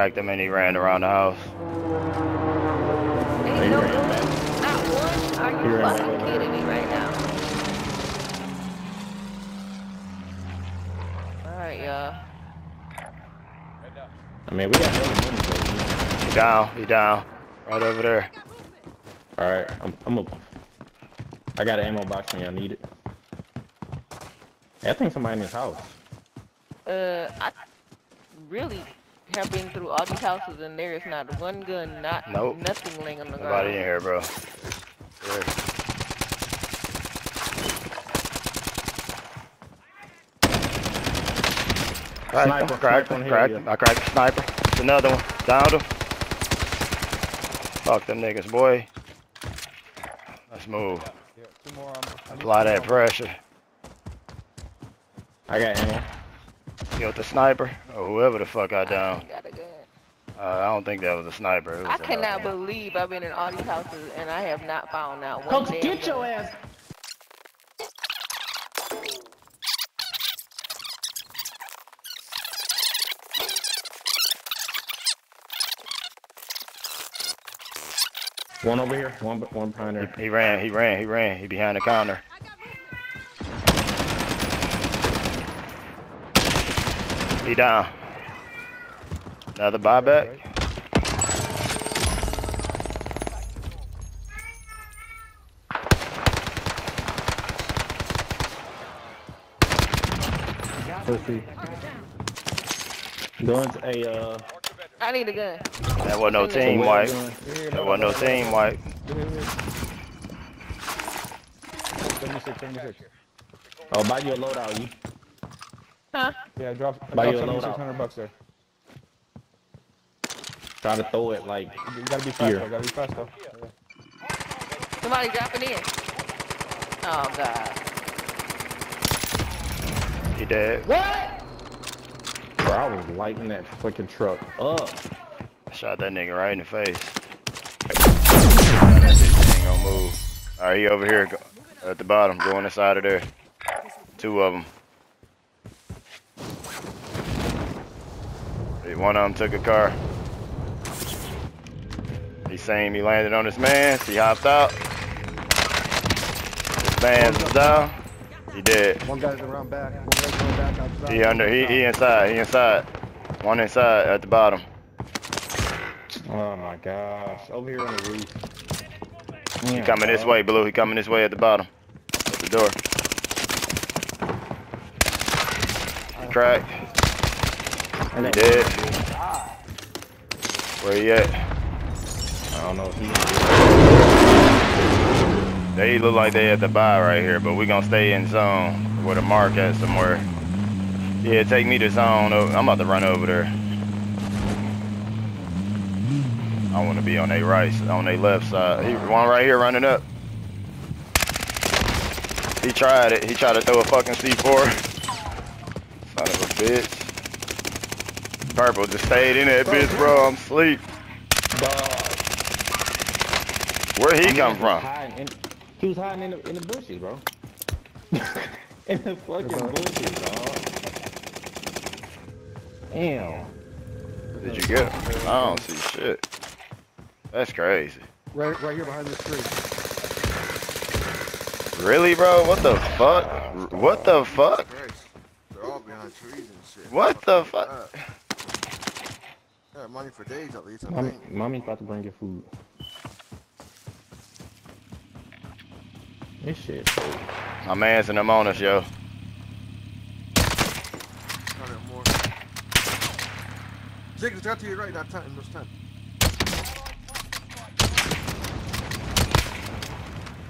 I him and he ran around the house. Ain't no not one. Are you You're fucking the- kidding me right now? Alright, y'all. I mean, we got hella money, though. He down, he down. Right over there. All right, I'm, I'm a. I got an ammo box when y'all need it. Hey, I think somebody in this house. Uh, I really have been through all these houses and there is not one gun, not Nope. nothing laying on the Nobody in here, bro. Here. Cracked Sniper, him, cracked sniper him, on cracked. I cracked the sniper. It's another one. Downed him. Fuck them niggas, boy. Let's move. Yeah, two more. Um, Apply that pressure. I got ammo. Killed the sniper, or whoever the fuck I I down. got a gun. Uh, I don't think that was a sniper. Was I cannot one. believe I've been in all these houses and I have not found out one Come damn get your ass. One over here, one one behind there. He ran, he ran, he ran. He behind the counter. He down. Another buyback. Pussy. Guns, a uh. I need a gun. That wasn't no team whale wipe. That wasn't no team wipe. Here, here, here. 76, 76. Oh, buy you a loadout, you. Huh? Yeah, drop, Buy drop you a loadout. 7600 bucks there. Try to throw it like. You gotta be fast Here. though, gotta be fast though. Somebody dropping in. Oh god. He dead. What? Bro, I was lighting that fucking truck up. Shot that nigga right in the face. That bitch ain't gonna move. Alright, he over here at the bottom, going inside of there. Two of them. One of them took a car. He seen he landed on his man. He hopped out. His man's down. He dead. One guy's around back, one guy's around back outside. He under. He, he inside. He inside. One inside at the bottom. Oh my gosh. Over here on the roof. He coming this way, Blue. He coming this way at the bottom. At the door. And He dead. Where he at? I don't know. They look like they at the buy right here, but we gonna stay in zone with a mark at somewhere. Yeah, take me to zone. Oh, I'm about to run over there. I want to be on their right, on their left side. He one right here running up. He tried it. He tried to throw a fucking C4. Son bitch. Purple just stayed in that bitch, bro. I'm asleep. Where he come from? he was hiding in the, in the bushes, bro. in the fucking bushes, dog. Damn. Did you get him? I don't see shit. That's crazy. Right, right here behind this tree. Really, bro? What the fuck? What the fuck? Christ. They're all behind trees and shit. What the fuck? Got money for days at least, I Mommy, think. mommy's about to bring you food. This shit. My man's in them on us, yo. Got it more. Jake, it's got to your right, that time, those time.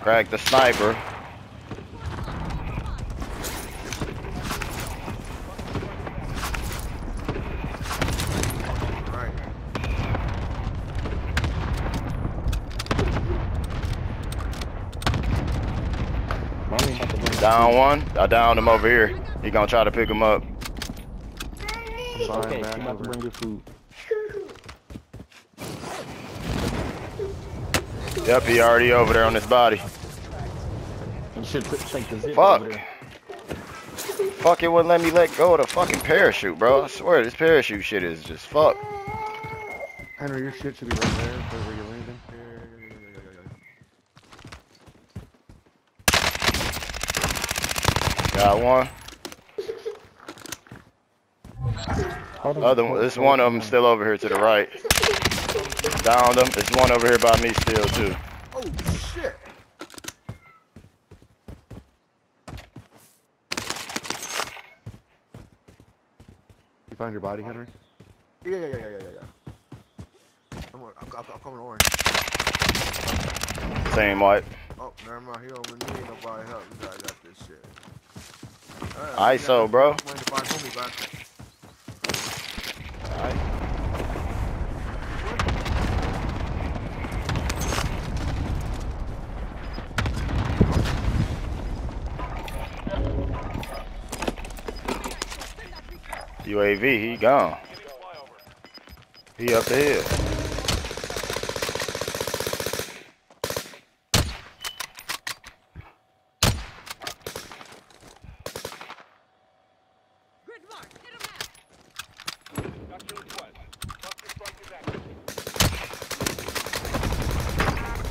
Crack the sniper. Right. Mommy's about to bring you Down one. I downed him over here. He gonna try to pick him up. food. Okay, she about to bring you food. Yep, he already over there on his body. You should put, take the zip Fuck. over there. Fuck it wouldn't let me let go of the fucking parachute, bro. I swear this parachute shit is just fuck. Henry, your shit should be right there, right where you're landing. Got one. Other one, there's one of them still over here to the right. Downed them. There's one over here by me still too. Oh shit! You find your body, Henry? Yeah, yeah, yeah, yeah, yeah, yeah. I'm, I'm, I'm, I'm coming orange. Same white. Oh, never mind. He don't need nobody help. We got, got this shit. ISO, bro. I'm waiting to find homie back. UAV, he gone. He up the hill.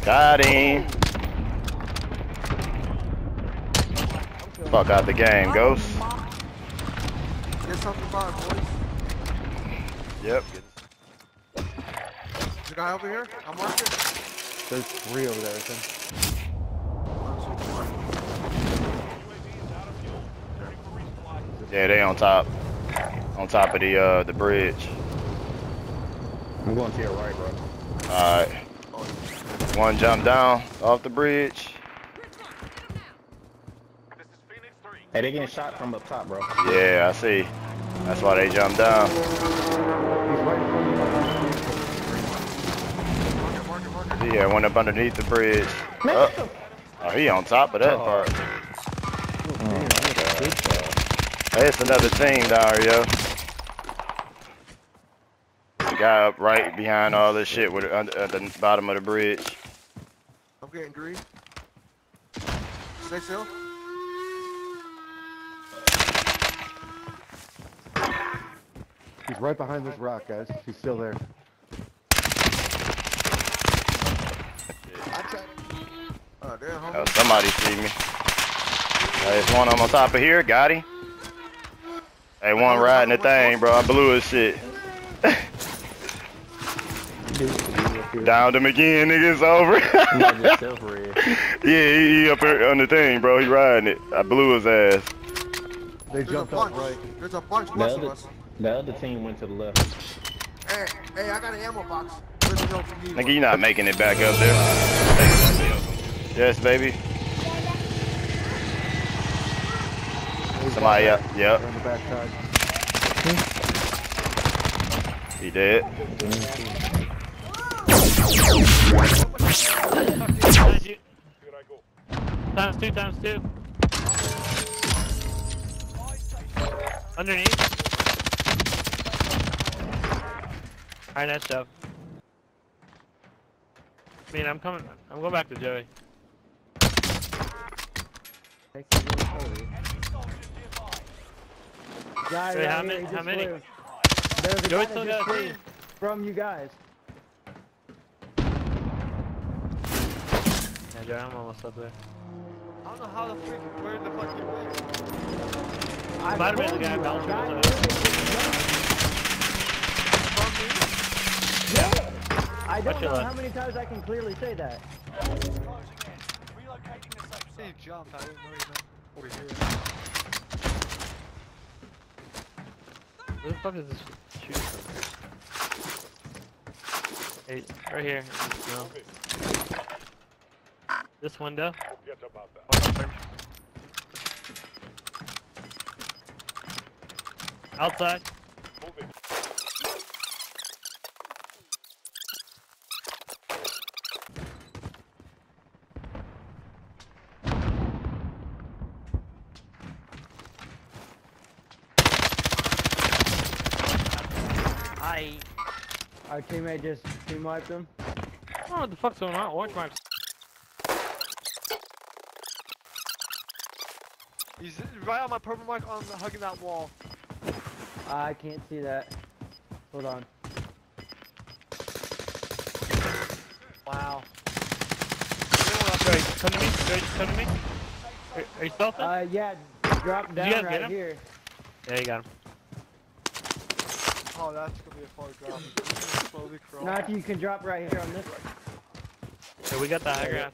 Got him. Fuck out the game, Ghost. Get something fire, boys. Yep. You guy over here? I'm marking. There's three over there, I think. One, two, one. Yeah, they on top. On top of the uh the bridge. I'm going to your right, bro. Alright. One jump down off the bridge. Hey, they getting shot from up top, bro. Yeah, I see. That's why they jumped down. Yeah, went up underneath the bridge. Oh, oh he on top of that Oh. part. That's shot. Hey, it's another team down here, yo. The guy up right behind all this shit with under, at the bottom of the bridge. I'm getting green. Stay still. He's right behind this rock, guys. He's still there. Oh, damn. Oh, somebody see me. Hey, there's one on top of here. Got him. Hey, one riding the thing, bro. I blew his shit. Downed him again, nigga. It's over. You might just self-red. yeah, he, he up here on the thing, bro. He riding it. I blew his ass. They There's jumped up right. There's a bunch The of other, us. the other team went to the left. Hey, hey, I got an ammo box. Let me know if you need Nigga, you not making it back up there. Yes, baby. He's Somebody up. Yep, the backside. he did. Times two, times two. Underneath. Alright, nice job. I mean, I'm coming. I'm going back to Joey. Guy Wait, right how many- how many? There's a Joey guy still got just a flew team. from you guys. Yeah, Joey, I'm almost up there. I don't know how the freak, where the fuck you went. I Might have been the guy you, Belcher guy was. I don't know left. how many times I can clearly say that. He jumped. I didn't know he meant over here. Where the fuck is this shooting from? Hey, right here. No. This window. Outside. I. Our teammate just team wiped him. I don't know what the fuck's going on. Orange marks. He's right on my purple mark on the, hugging that wall. I can't see that. Hold on. Wow. Joey, come to me. Joey, come to me. Are, are you stealthing? Uh, yeah, drop you down guys get right him? here. yeah, you got him. Oh, that's gonna be a far drop. Slowly crawl. Not if you can drop right here on this. one. Yeah, we got the high Yeah. ground.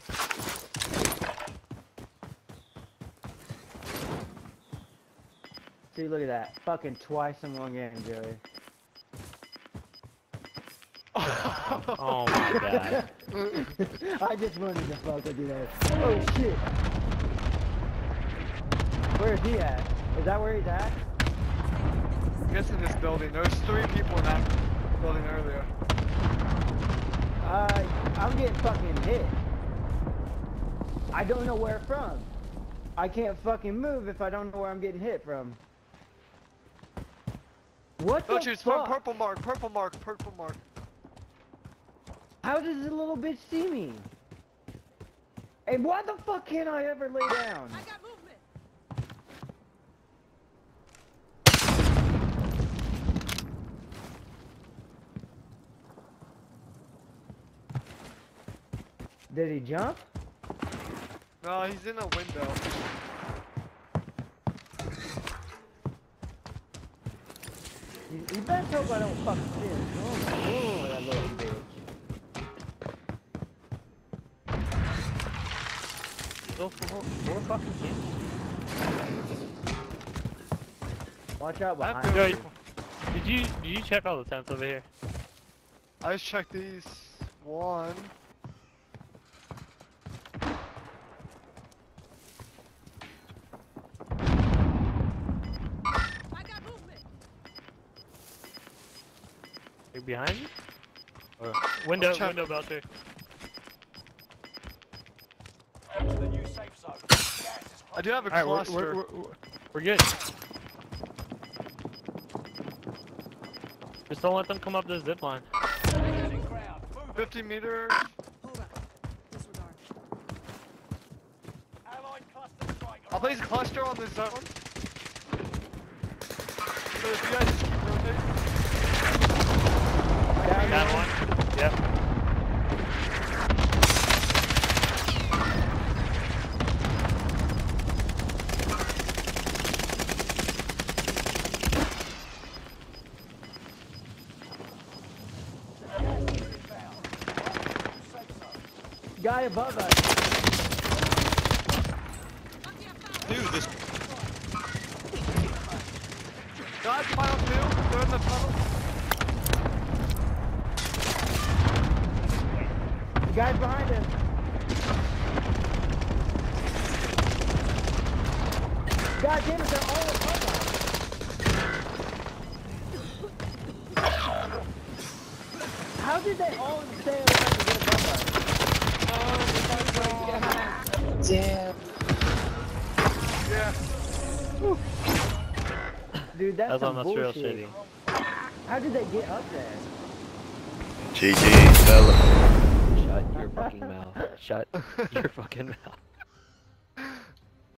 See, look at that. Fucking twice in one game, Joey. Oh my god. I just wanted to fuck with you there. Oh shit. Where is he at? Is that where he's at? I guess in this building. There's three people in that building earlier. Uh, I'm getting fucking hit. I don't know where from. I can't fucking move if I don't know where I'm getting hit from. What Don't the you? Fuck? purple mark, purple mark, purple mark. How does this little bitch see me? And why the fuck can't I ever lay down? I got movement. Did he jump? No, he's in a window. You, you better hope I don't fucking see him. Oh, that little bitch. Go for four fucking kids. Watch out behind good. you. Did you did you check all the tents over here? I just checked these. One. I got movement. Are behind you? Or window check. window. I do have a cluster. we're, we're, we're, we're good. Just don't let them come up the zip line. 50 meters. Hold up. Disregard. I'll place a cluster on this zone. So if you guys just keep rotating. Down one. Yep. Guy above us. Dude, this. Guys, final two. They're in the tunnel. Guy's behind us. God damn it, they're all above us. How did they all stay alive to get above us? Yeah. Dude, that's, That's some almost real shitty. How did they get up there? GG, fella. Shut your fucking mouth. Shut your fucking mouth.